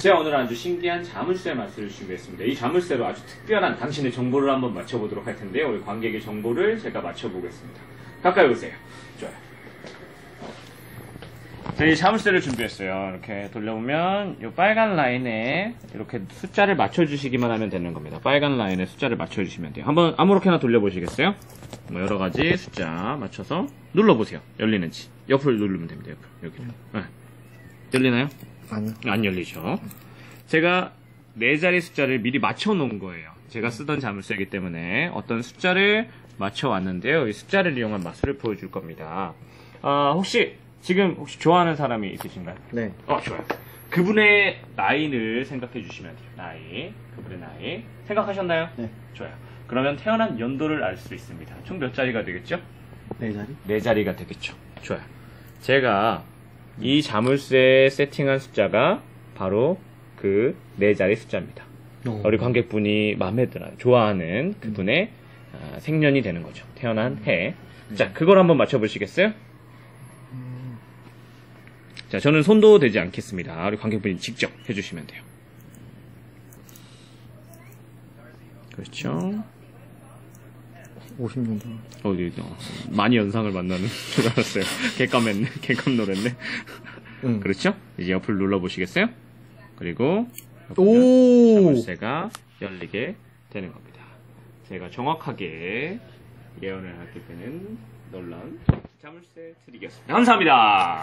제가 오늘 아주 신기한 자물쇠 맛을 준비했습니다. 이 자물쇠로 아주 특별한 당신의 정보를 한번 맞춰보도록 할 텐데요. 우리 관객의 정보를 제가 맞춰보겠습니다. 가까이 오세요. 좋아요. 자, 이 자물쇠를 준비했어요. 이렇게 돌려보면 이 빨간 라인에 이렇게 숫자를 맞춰주시기만 하면 되는 겁니다. 빨간 라인에 숫자를 맞춰주시면 돼요. 한번 아무렇게나 돌려보시겠어요? 뭐 여러 가지 숫자 맞춰서 눌러보세요. 열리는지. 옆을 누르면 됩니다. 옆을. 여기를. 네. 열리나요? 아니요. 안 열리죠. 제가 네 자리 숫자를 미리 맞춰 놓은 거예요. 제가 쓰던 자물쇠이기 때문에 어떤 숫자를 맞춰 왔는데요. 이 숫자를 이용한 마술을 보여줄 겁니다. 아, 혹시 지금 혹시 좋아하는 사람이 있으신가요? 네. 어, 좋아요. 그분의 나이를 생각해 주시면 돼요. 나이. 그분의 나이. 생각하셨나요? 네. 좋아요. 그러면 태어난 연도를 알 수 있습니다. 총 몇 자리가 되겠죠? 네 자리? 네 자리가 되겠죠. 좋아요. 제가 이 자물쇠 세팅한 숫자가 바로 그 네 자리 숫자입니다. 어. 우리 관객분이 마음에 들어요. 좋아하는 그분의 아, 생년이 되는 거죠. 태어난 해. 자, 그걸 한번 맞춰보시겠어요? 자, 저는 손도 대지 않겠습니다. 우리 관객분이 직접 해주시면 돼요. 그렇죠. 50 정도. 어디, 어, 많이 연상을 만나는 줄 알았어요. 개깜했네. 개깜 노랬네. 응. 그렇죠? 이제 옆을 눌러보시겠어요? 그리고 오! 자물쇠가 열리게 되는 겁니다. 제가 정확하게 예언을 하게 되는 놀라운 자물쇠 트릭이었습니다. 감사합니다.